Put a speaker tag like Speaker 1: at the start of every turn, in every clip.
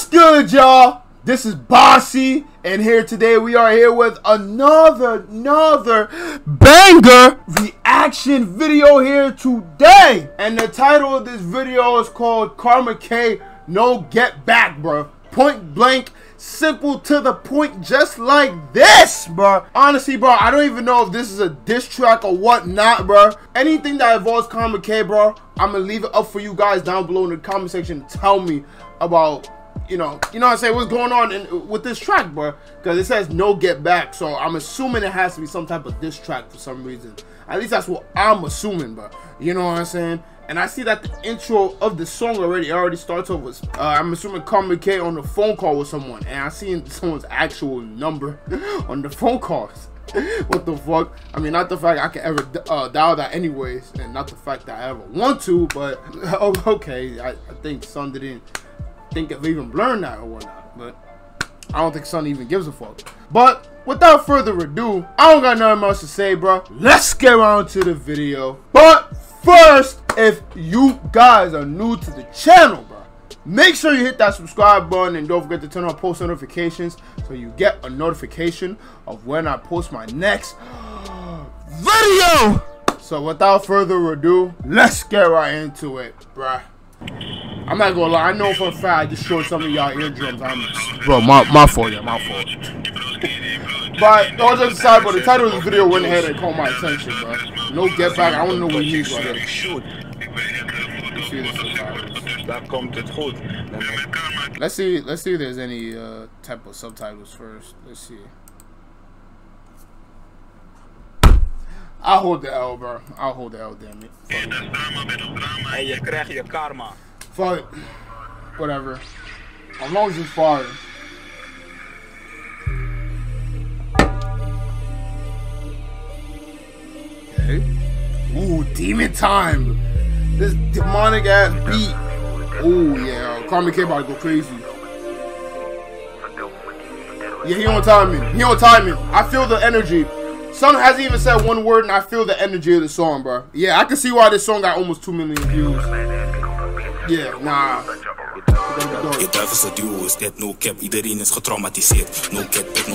Speaker 1: What's good, y'all? This is Bassi, and here today we are here with another, another banger reaction video here today. And the title of this video is called Karma K No Get Back, bro. Point blank, simple to the point, just like this, bro. Honestly, bro, I don't even know if this is a diss track or whatnot, bro. Anything that involves Karma K, bro, I'm gonna leave it up for you guys down below in the comment section. Tell me about you know, you know what I'm saying, what's going on in, with this track, bro? Because it says no get back, so I'm assuming it has to be some type of diss track for some reason. At least that's what I'm assuming, bro. You know what I'm saying? And I see that the intro of the song already already starts over. Uh, I'm assuming Karma K on the phone call with someone, and I see someone's actual number on the phone calls. what the fuck? I mean, not the fact I can ever uh, dial that anyways, and not the fact that I ever want to, but oh, okay. I, I think Son didn't think of even blurring that or whatnot. But I don't think Son even gives a fuck. But without further ado, I don't got nothing else to say, bro. Let's get around to the video. But first, if you guys are new to the channel, bro, make sure you hit that subscribe button and don't forget to turn on post notifications so you get a notification of when I post my next video. So without further ado, let's get right into it, bruh. I'm not gonna lie, I know for a fact I destroyed some of y'all eardrums. I'm, bro, my, my fault, yeah, my fault. but all just aside, but the title of the video went ahead and caught my attention, bro. No get back, I don't know what you mean, bro. Let's see, let's see if there's any uh, type of subtitles first. Let's see. I'll hold the L, bro. I'll hold the L, damn it. Hey, je krijgt je karma. Fuck Whatever. As long as it's fire. Okay. Ooh, demon time. This demonic ass beat. Ooh, yeah. Karma K about to go crazy. Yeah, he on timing. He on timing. I feel the energy. Son hasn't even said one word, and I feel the energy of the song, bro. Yeah, I can see why this song got almost 2 million views. Yeah, nah. Je duivelse duo is dit, no cap, iedereen is getraumatiseerd. No cap, ik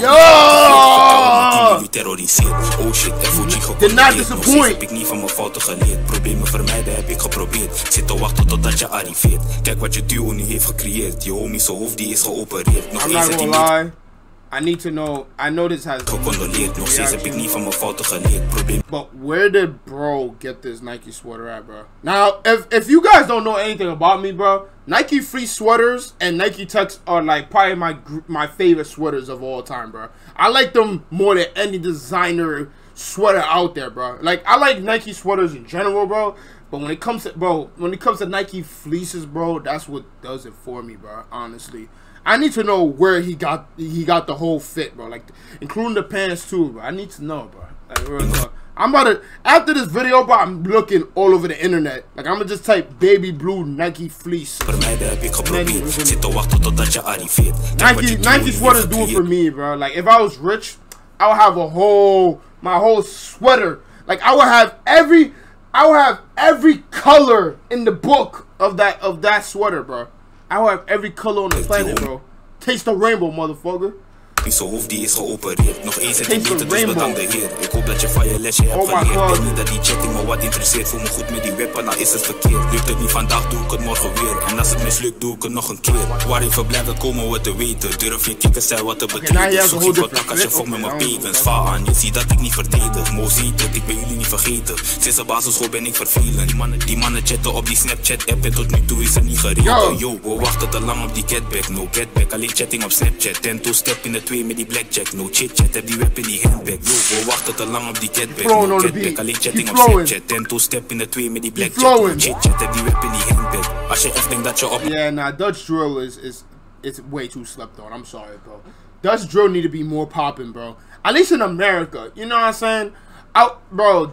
Speaker 1: niet terroriseert. Oh shit, FOG gecombineerd. Nog steeds heb ik niet van mijn fouten geleerd. Problemen vermijden heb ik geprobeerd. Zit te wachten totdat je arriveert. Kijk wat je duo nu heeft gecreëerd. Je homie zijn hoofd die is geopereerd. Nog eens het niet... I need to know. I know this has. But where did bro get this Nike sweater at, bro? Now, if if you guys don't know anything about me, bro, Nike free sweaters and Nike Techs are like probably my my favorite sweaters of all time, bro. I like them more than any designer sweater out there, bro. Like I like Nike sweaters in general, bro. But when it comes to bro, when it comes to Nike fleeces, bro, that's what does it for me, bro. Honestly. I need to know where he got he got the whole fit, bro. Like including the pants too, bro. I need to know, bro. Like, I'm about to after this video, bro. I'm looking all over the internet. Like I'm gonna just type baby blue Nike fleece. Nike Nike sweaters do it for me, bro. Like if I was rich, I would have a whole my whole sweater. Like I would have every I would have every color in the book of that of that sweater, bro. I have every color on the planet, bro. Taste the rainbow, motherfucker. Zijn hoofd die is geopereerd. Nog één centimeter, dus bedankt de heer. Ik hoop dat je van je lesje hebt oh geleerd. Ik niet dat die chatting me wat interesseert. Voel me goed met die weppen, nou is het verkeerd. Lukt het niet vandaag, doe ik het morgen weer. En als het mislukt, doe ik het nog een keer. Waarin verblijf, dat komen we te weten. Durf je kikken, zijn wat te betreden. Zoek je wat als je volgt met mijn pevens. Va aan, je ziet dat ik niet verdedig. Mo ziet het, ik ben jullie niet vergeten. Sinds de basisschool ben ik vervelend. Die mannen, die mannen chatten op die Snapchat-app en tot nu toe is het niet geregeld. Yo, we wachten te lang op die catback. No catback, alleen chatting op Snapchat. En two step in de twee met die blackjack. No chit-chat, heb die rap in die handbag. Yo, we wachten te lang op die getback. No getback, alleen chatting op Snapchat. En two step in de twee met die blackjack. No chit-chat, heb die rap in die handbag. Als je echt denkt dat je op... Yeah, nah, Dutch drill is, is, is way too slept on. I'm sorry, bro. Dutch drill need to be more popping, bro. At least in America. You know what I'm saying? Out, bro.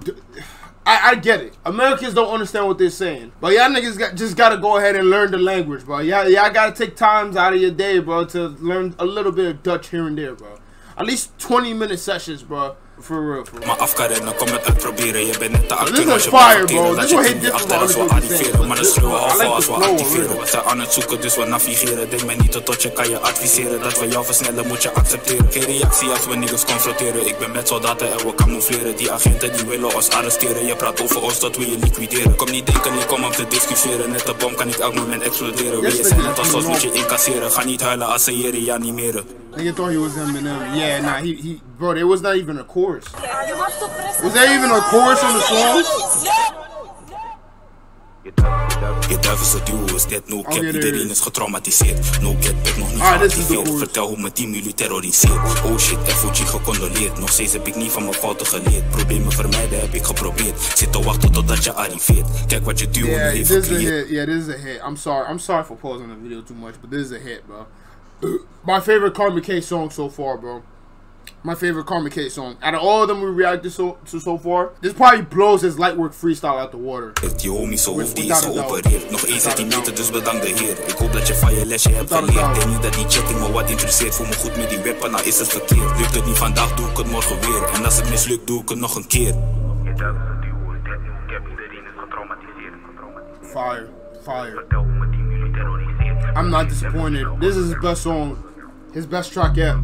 Speaker 1: I, I get it. Americans don't understand what they're saying. But y'all niggas got, just gotta go ahead and learn the language, bro. Y'all, y'all gotta take times out of your day, bro, to learn a little bit of Dutch here and there, bro. At least 20 minute sessions, bro. For real, for real.
Speaker 2: Maar afkarren, dan kom het uitproberen. Je bent net te acteur
Speaker 1: this
Speaker 2: als
Speaker 1: is
Speaker 2: je
Speaker 1: fire, bro.
Speaker 2: Laat
Speaker 1: one
Speaker 2: je
Speaker 1: hit
Speaker 2: als
Speaker 1: from
Speaker 2: we
Speaker 1: saying.
Speaker 2: Maar dan schreeuwen al
Speaker 1: like
Speaker 2: als we activeren. We zijn aan het zoeken, dus we navigeren. Denk mij niet tot tot je kan je adviseren. Dat we jou versnellen, moet je accepteren. Geen reactie als we niggas confronteren. Ik ben met soldaten en we camoufleren. Die agenten die willen ons arresteren. Je praat over ons tot we je liquideren. Kom niet denken, ik kom om te discussiëren. Net de bom kan ik elk moment exploderen. Wil je zijn net als ons, moet je incasseren. Ga niet huilen als ze je reanimeren.
Speaker 1: Nigga thought he was Eminem. Yeah, nah, he, he, bro, there was not even a chorus. Was there even a chorus on the song?
Speaker 2: Je duivelse duo is dit, no cap,
Speaker 1: Oh,
Speaker 2: iedereen
Speaker 1: is.
Speaker 2: is getraumatiseerd No cap, ik nog niet
Speaker 1: Ah,
Speaker 2: geactiveerd. Vertel hoe mijn team jullie terroriseert Oh shit, FOG gecondoleerd Nog steeds heb ik niet van mijn fouten geleerd Problemen vermijden heb ik geprobeerd Zit te wachten totdat je arriveert Kijk wat je duo
Speaker 1: Yeah,
Speaker 2: heeft
Speaker 1: this is a
Speaker 2: gecreëerd
Speaker 1: hit. Yeah, this is a hit. I'm sorry. I'm sorry for pausing the video too much, but this is a hit, bro. My favorite Karma K song so far, bro. My favorite Karma K song. Out of all of them we reacted so, to so far, this probably blows his Lightwork freestyle out the water.
Speaker 2: Die homie zo hoofd die is
Speaker 1: Without a doubt.
Speaker 2: geopereerd Nog 1
Speaker 1: Without a
Speaker 2: centimeter,
Speaker 1: doubt.
Speaker 2: dus bedankt de heer Ik hoop dat je van je lesje hebt
Speaker 1: Without a
Speaker 2: geleerd
Speaker 1: doubt.
Speaker 2: Denk niet dat die chatting me wat interesseert Voel me goed met die weapon, nou is het verkeerd Lukt het niet vandaag, doe ik het morgen weer En als het mislukt, doe ik het nog een keer
Speaker 3: Je duivelse duo is dit, no cap, iedereen is getraumatiseerd. getraumatiseerd.
Speaker 1: Fire, fire.
Speaker 3: Vertel hoe mijn team jullie terroriseert.
Speaker 1: I'm not disappointed. This is his best song, his best track yet.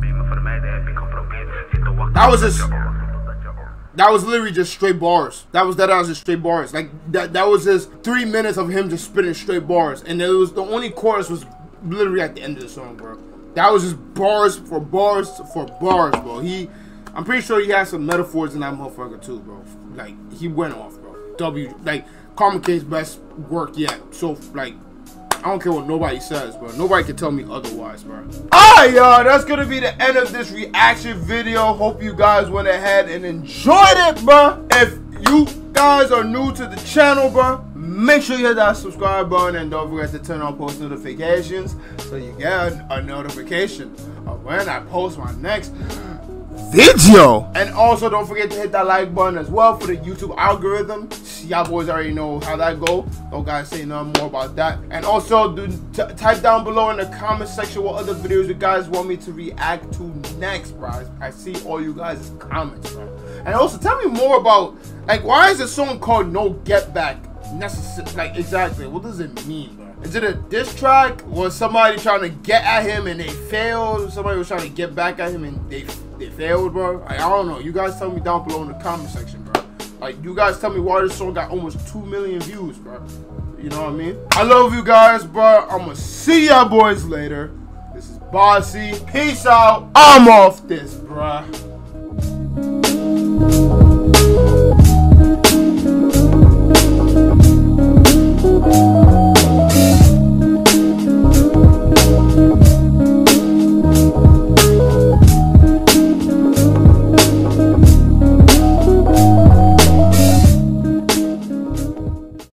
Speaker 1: That was his- That was literally just straight bars. That was that was just straight bars. Like that that was his three minutes of him just spitting straight bars. And it was the only chorus was literally at the end of the song, bro. That was just bars for bars for bars, bro. He I'm pretty sure he has some metaphors in that motherfucker too, bro. Like he went off, bro. W like Karma K's best work yet. So like I don't care what nobody says, bro. Nobody can tell me otherwise, bro. Alright, y'all. That's gonna be the end of this reaction video. Hope you guys went ahead and enjoyed it, bro. If you guys are new to the channel, bro, make sure you hit that subscribe button and don't forget to turn on post notifications so you get a notification of when I post my next video. And also don't forget to hit that like button as well for the YouTube algorithm. Y'all boys already know how that go. Don't gotta say nothing more about that. And also do type down below in the comment section what other videos you guys want me to react to next, bro. I, see all you guys' comments, bro. And also tell me more about like why is a song called No Get Back necessary? Like exactly, what does it mean, bro? Is it a diss track? Was somebody trying to get at him and they failed? Somebody was trying to get back at him and they they failed, bro. Like, I don't know. You guys tell me down below in the comment section, bro. Like you guys tell me why this song got almost two million views, bro. You know what I mean? I love you guys, bro. I'ma see y'all boys later. This is Bassi. Peace out. I'm off this, bruh.